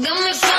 Got me